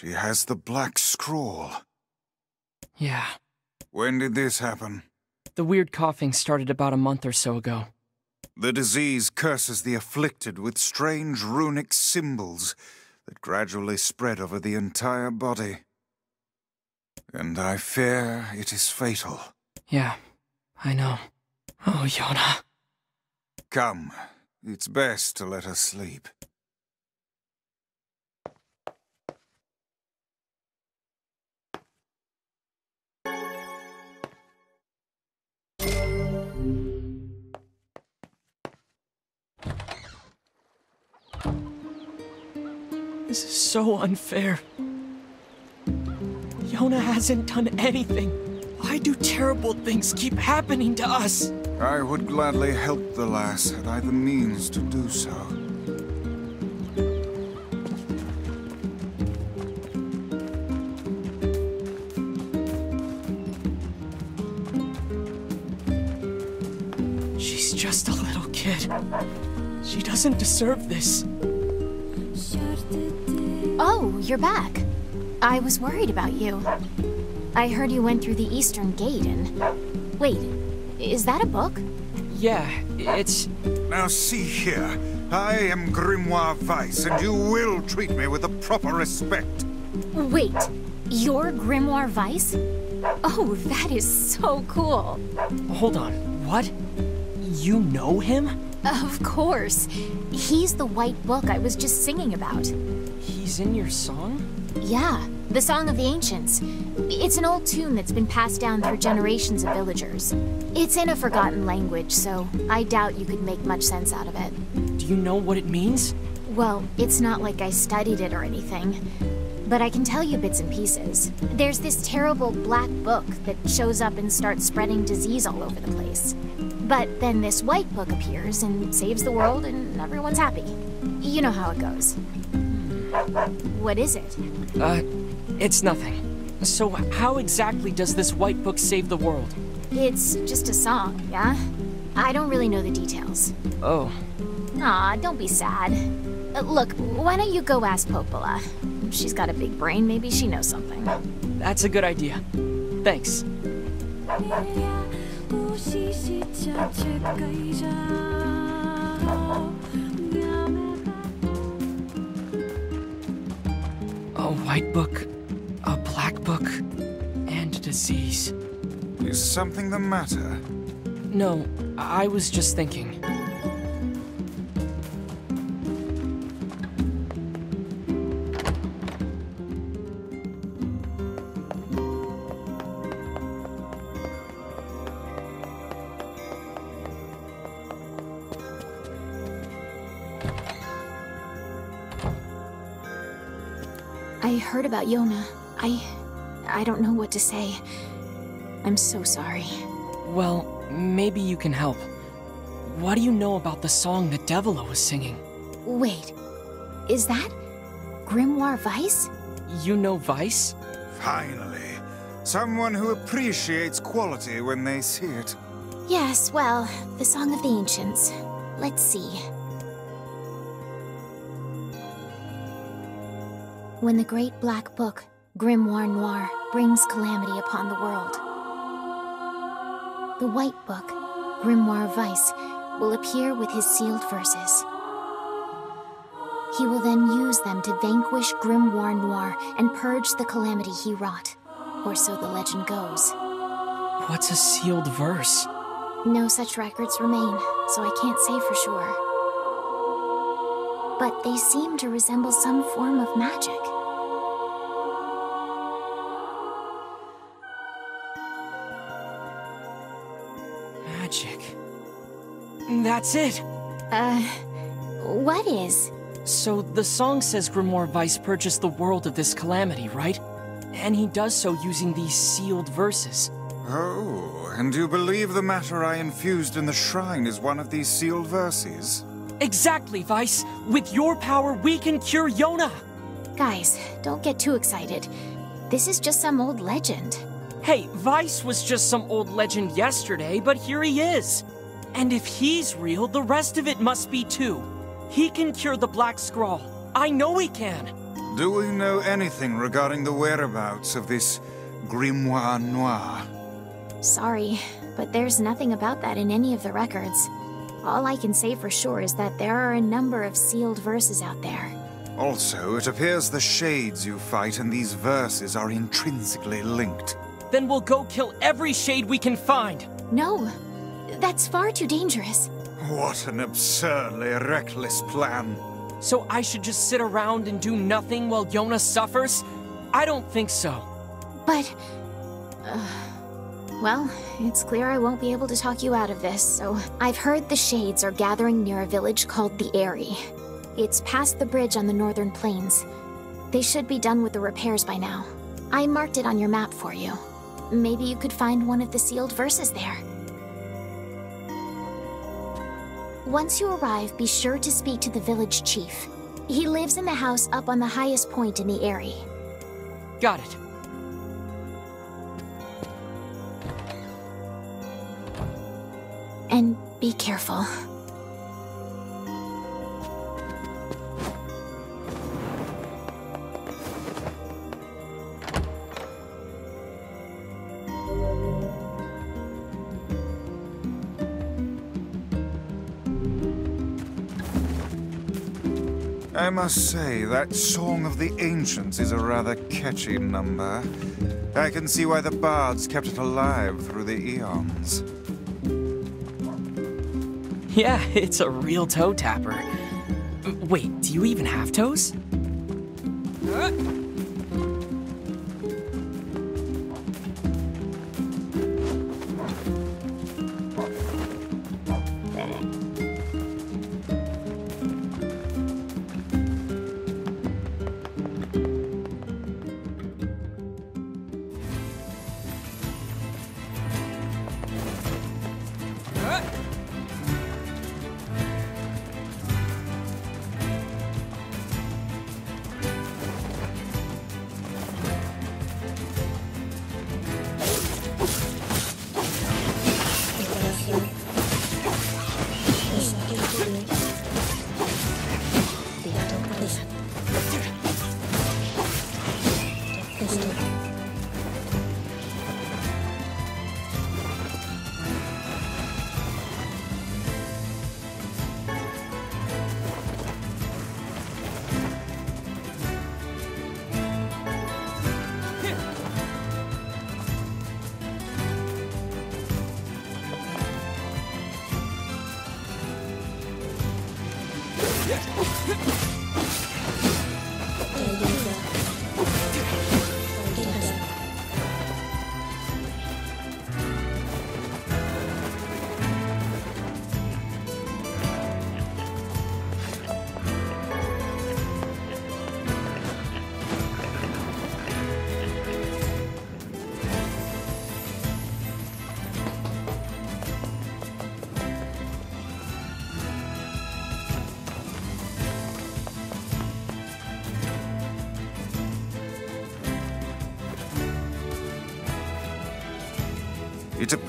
She has the black scrawl. Yeah. When did this happen? The weird coughing started about a month or so ago. The disease curses the afflicted with strange runic symbols that gradually spread over the entire body. And I fear it is fatal. Yeah, I know. Oh, Yona. Come, it's best to let her sleep. This is so unfair. Yona hasn't done anything. Why do terrible things keep happening to us? I would gladly help the lass had I the means to do so. She's just a little kid. She doesn't deserve this. Oh, you're back. I was worried about you. I heard you went through the Eastern Gate and... Wait, is that a book? Yeah, it's... Now see here. I am Grimoire Weiss, and you will treat me with the proper respect. Wait, you're Grimoire Weiss? Oh, that is so cool. Hold on, what? You know him? Of course. He's the white book I was just singing about. He's in your song? Yeah, the Song of the Ancients. It's an old tune that's been passed down through generations of villagers. It's in a forgotten language, so I doubt you could make much sense out of it. Do you know what it means? Well, it's not like I studied it or anything. But I can tell you bits and pieces. There's this terrible black book that shows up and starts spreading disease all over the place. But then this white book appears and saves the world and everyone's happy. You know how it goes. What is it? Uh, it's nothing. So how exactly does this white book save the world? It's just a song, yeah? I don't really know the details. Oh. Aw, don't be sad. Uh, look, why don't you go ask Popola? She's got a big brain, maybe she knows something. That's a good idea. Thanks. A white book, a black book, and disease. Is something the matter? No, I was just thinking. About Yona. I... I don't know what to say. I'm so sorry. Well, maybe you can help. What do you know about the song that Devola was singing? Wait, is that Grimoire Weiss? You know Weiss? Finally. Someone who appreciates quality when they see it. Yes, well, the Song of the Ancients. Let's see. When the great black book, Grimoire Noir, brings calamity upon the world, the white book, Grimoire Weiss, will appear with his sealed verses. He will then use them to vanquish Grimoire Noir and purge the calamity he wrought. Or so the legend goes. What's a sealed verse? No such records remain, so I can't say for sure. But they seem to resemble some form of magic. Magic. That's it! Uh, what is? So the song says Grimoire Weiss purchased the world of this calamity, right? And he does so using these sealed verses. Oh, and you believe the matter I infused in the shrine is one of these sealed verses? Exactly, Vice. With your power, we can cure Yona! Guys, don't get too excited. This is just some old legend. Hey, Weiss was just some old legend yesterday, but here he is. And if he's real, the rest of it must be too. He can cure the Black Scrawl. I know he can. Do we know anything regarding the whereabouts of this Grimoire Noir? Sorry, but there's nothing about that in any of the records. All I can say for sure is that there are a number of sealed verses out there. Also, it appears the shades you fight in these verses are intrinsically linked. Then we'll go kill every shade we can find. No, that's far too dangerous. What an absurdly reckless plan. So I should just sit around and do nothing while Yona suffers? I don't think so. But... Uh, well, it's clear I won't be able to talk you out of this, so... I've heard the Shades are gathering near a village called the Aerie. It's past the bridge on the northern plains. They should be done with the repairs by now. I marked it on your map for you. Maybe you could find one of the sealed verses there. Once you arrive, be sure to speak to the village chief. He lives in the house up on the highest point in the area. Got it. And be careful. I must say, that Song of the Ancients is a rather catchy number. I can see why the bards kept it alive through the eons. Yeah, it's a real toe tapper. Wait, do you even have toes? It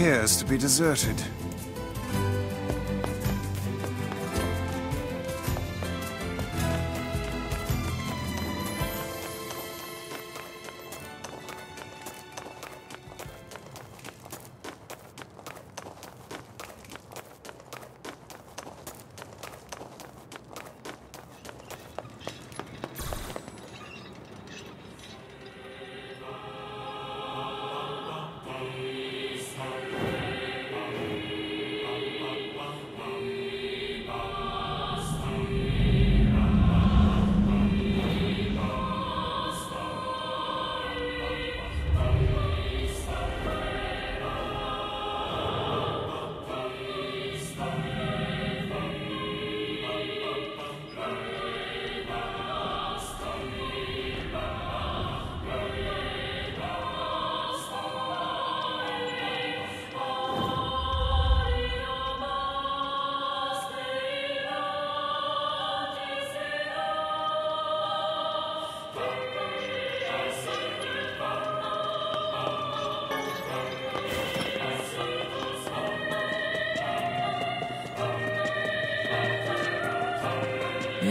appears to be deserted.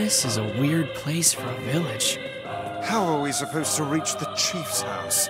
This is a weird place for a village. How are we supposed to reach the chief's house?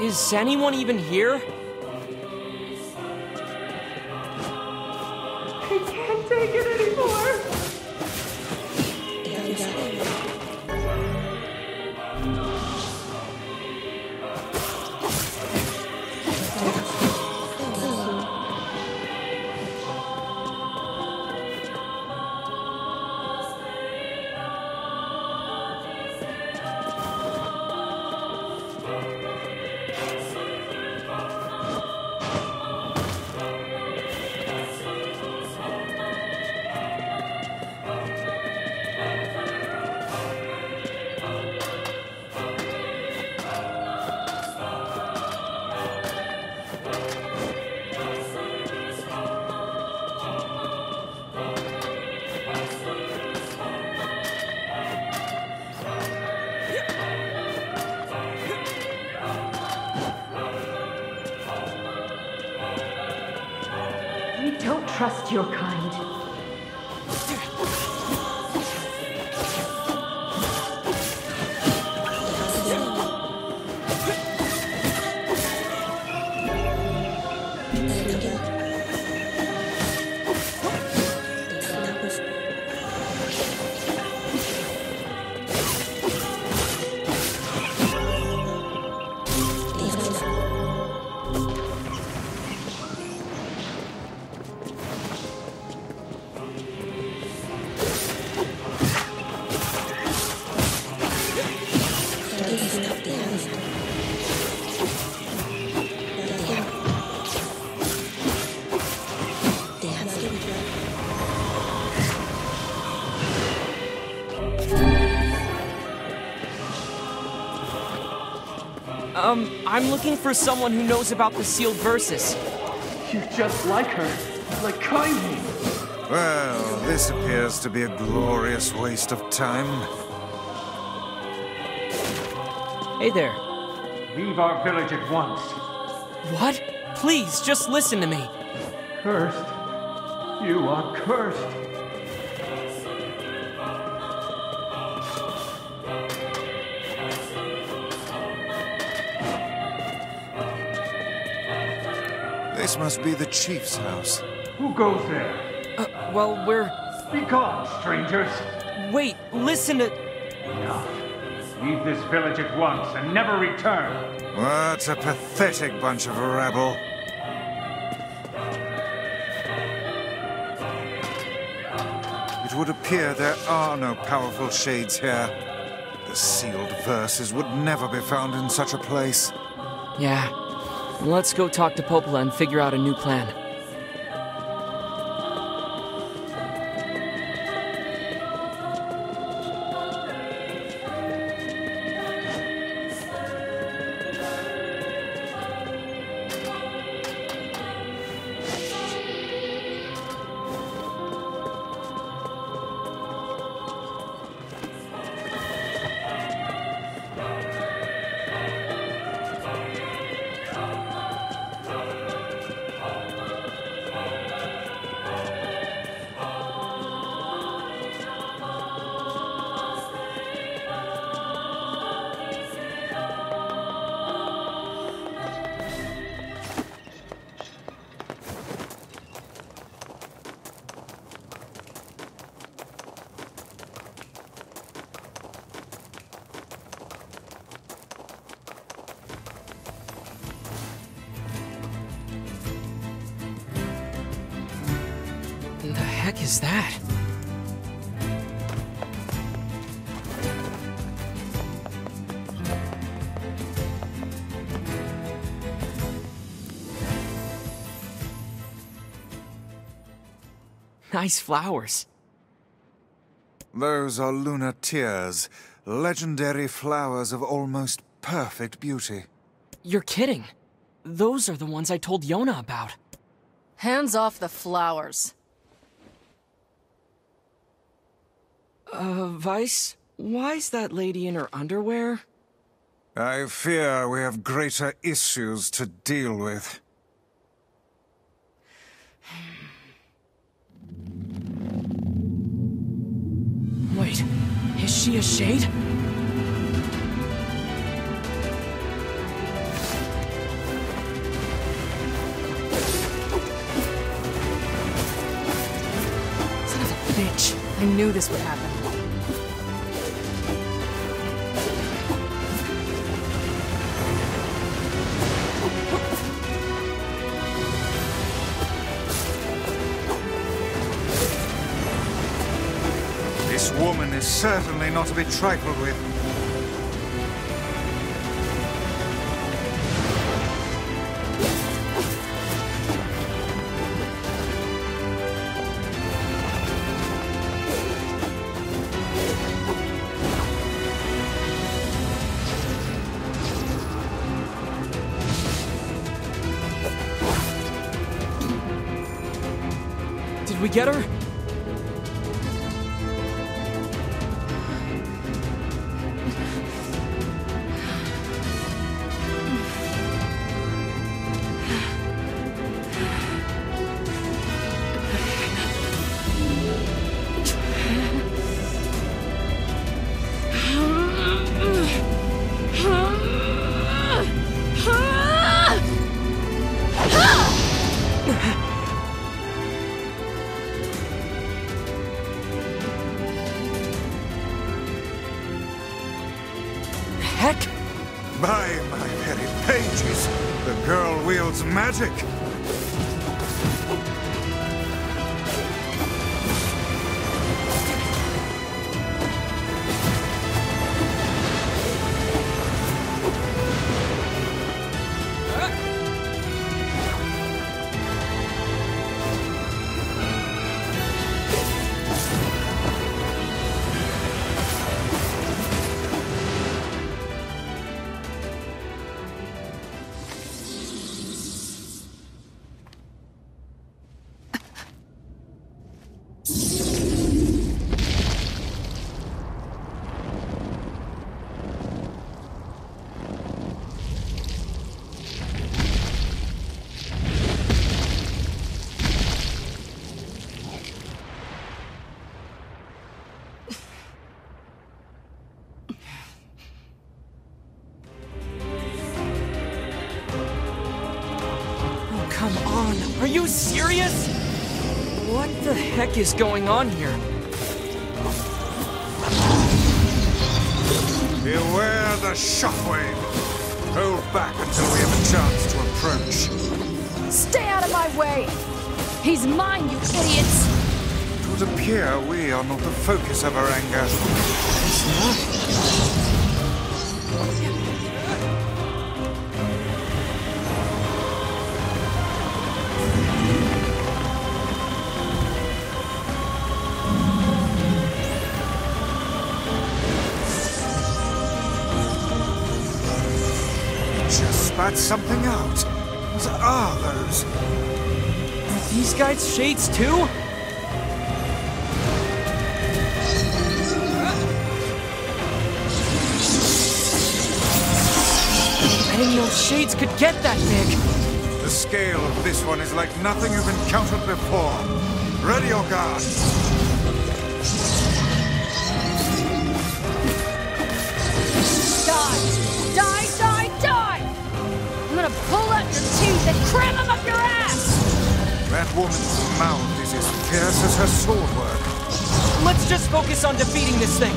Is anyone even here? Your kind. I'm looking for someone who knows about the sealed verses. You're just like her. Like Kaine. Well, this appears to be a glorious waste of time. Hey there. Leave our village at once. What? Please, just listen to me. Cursed. You are cursed. This must be the chief's house. Who goes there? Uh, well, we're. Be gone, strangers. Wait, listen to. Enough. Leave this village at once and never return. What a pathetic bunch of rabble. It would appear there are no powerful shades here. The sealed verses would never be found in such a place. Yeah. Let's go talk to Popola and figure out a new plan. Is that? Nice flowers. Those are lunar tears, legendary flowers of almost perfect beauty. You're kidding. Those are the ones I told Yona about. Hands off the flowers. Uh, Weiss, why's that lady in her underwear? I fear we have greater issues to deal with. Wait, is she a shade? Son of a bitch. I knew this would happen. Certainly not to be trifled with. Did we get her? Serious? What the heck is going on here? Beware the shockwave. Hold back until we have a chance to approach. Stay out of my way! He's mine, you idiots! It would appear we are not the focus of our anger. Just spat something out. What are those? Are these guys shades too? Know shades could get that big. The scale of this one is like nothing you've encountered before. Ready your guard. Pull out your teeth and cram them up your ass! That woman's mouth is as fierce as her sword work. Let's just focus on defeating this thing.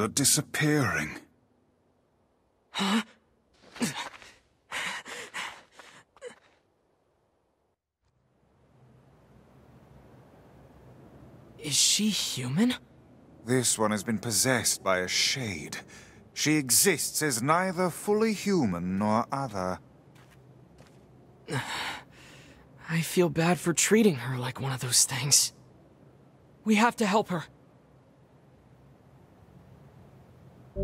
Are disappearing. Huh? Is she human? This one has been possessed by a shade. She exists as neither fully human nor other. I feel bad for treating her like one of those things. We have to help her.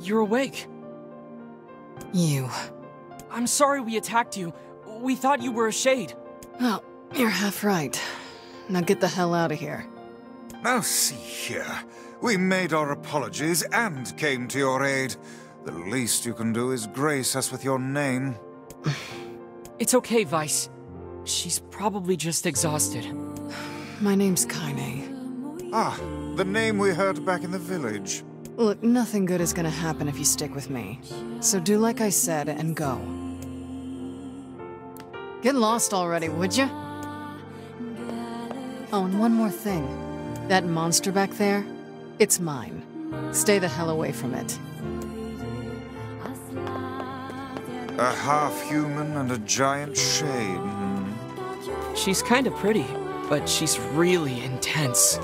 You're awake. You. I'm sorry we attacked you. We thought you were a shade. Well, you're half right. Now get the hell out of here. Now see here. We made our apologies and came to your aid. The least you can do is grace us with your name. it's okay, Weiss. She's probably just exhausted. My name's Kaine. Ah, the name we heard back in the village. Look, nothing good is gonna happen if you stick with me. So do like I said and go. Get lost already, would you? Oh, and one more thing. That monster back there, it's mine. Stay the hell away from it. A half-human and a giant shade. She's kinda pretty, but she's really intense.